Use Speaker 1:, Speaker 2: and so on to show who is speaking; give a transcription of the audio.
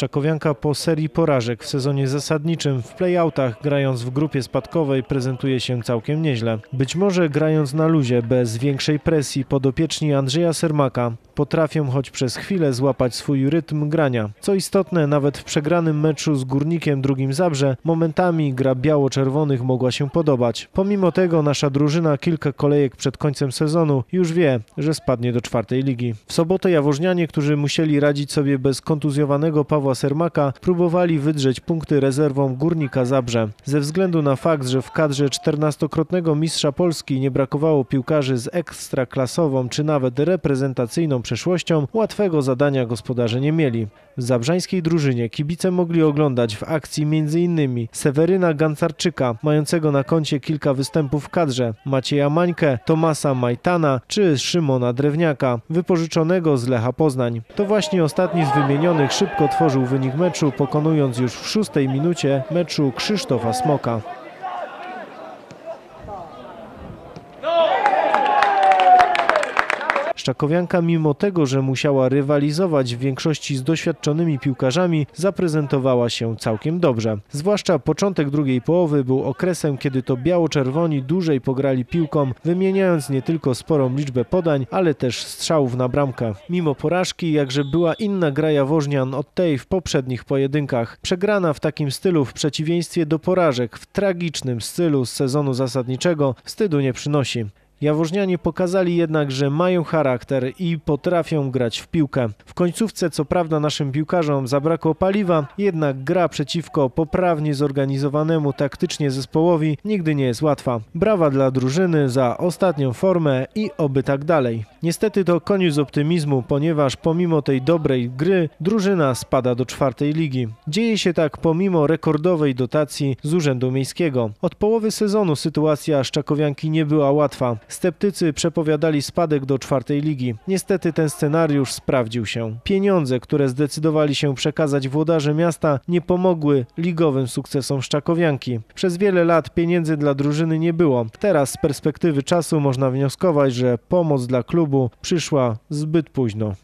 Speaker 1: Szczakowianka po serii porażek w sezonie zasadniczym w playoutach grając w grupie spadkowej prezentuje się całkiem nieźle. Być może grając na luzie bez większej presji podopieczni Andrzeja Sermaka potrafią choć przez chwilę złapać swój rytm grania. Co istotne, nawet w przegranym meczu z Górnikiem drugim Zabrze momentami gra biało-czerwonych mogła się podobać. Pomimo tego nasza drużyna kilka kolejek przed końcem sezonu już wie, że spadnie do czwartej ligi. W sobotę jaworznianie, którzy musieli radzić sobie bez kontuzjowanego Pawła Sermaka, próbowali wydrzeć punkty rezerwą Górnika Zabrze. Ze względu na fakt, że w kadrze 14-krotnego mistrza Polski nie brakowało piłkarzy z ekstraklasową czy nawet reprezentacyjną przeszłością, łatwego zadania gospodarze nie mieli. W zabrzańskiej drużynie kibice mogli oglądać w akcji m.in. Seweryna Gancarczyka, mającego na koncie kilka występów w kadrze, Macieja Mańkę, Tomasa Majtana czy Szymona Drewniaka, wypożyczonego z Lecha Poznań. To właśnie ostatni z wymienionych szybko tworzył wynik meczu, pokonując już w szóstej minucie meczu Krzysztofa Smoka. Szczakowianka mimo tego, że musiała rywalizować w większości z doświadczonymi piłkarzami, zaprezentowała się całkiem dobrze. Zwłaszcza początek drugiej połowy był okresem, kiedy to biało-czerwoni dłużej pograli piłką, wymieniając nie tylko sporą liczbę podań, ale też strzałów na bramkę. Mimo porażki, jakże była inna gra Jaworznian od tej w poprzednich pojedynkach. Przegrana w takim stylu w przeciwieństwie do porażek w tragicznym stylu z sezonu zasadniczego wstydu nie przynosi. Jaworznianie pokazali jednak, że mają charakter i potrafią grać w piłkę. W końcówce co prawda naszym piłkarzom zabrakło paliwa, jednak gra przeciwko poprawnie zorganizowanemu taktycznie zespołowi nigdy nie jest łatwa. Brawa dla drużyny za ostatnią formę i oby tak dalej. Niestety to koniec optymizmu, ponieważ pomimo tej dobrej gry drużyna spada do czwartej ligi. Dzieje się tak pomimo rekordowej dotacji z Urzędu Miejskiego. Od połowy sezonu sytuacja Szczakowianki nie była łatwa. Sceptycy przepowiadali spadek do czwartej ligi. Niestety ten scenariusz sprawdził się. Pieniądze, które zdecydowali się przekazać włodarze miasta, nie pomogły ligowym sukcesom Szczakowianki. Przez wiele lat pieniędzy dla drużyny nie było. Teraz z perspektywy czasu można wnioskować, że pomoc dla klubu przyszła zbyt późno.